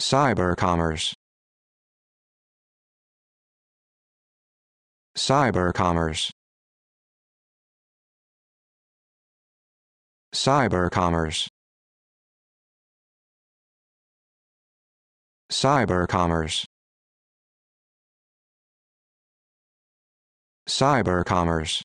cyber commerce. Cyber commerce. Cyber commerce. Cyber commerce. Cyber commerce.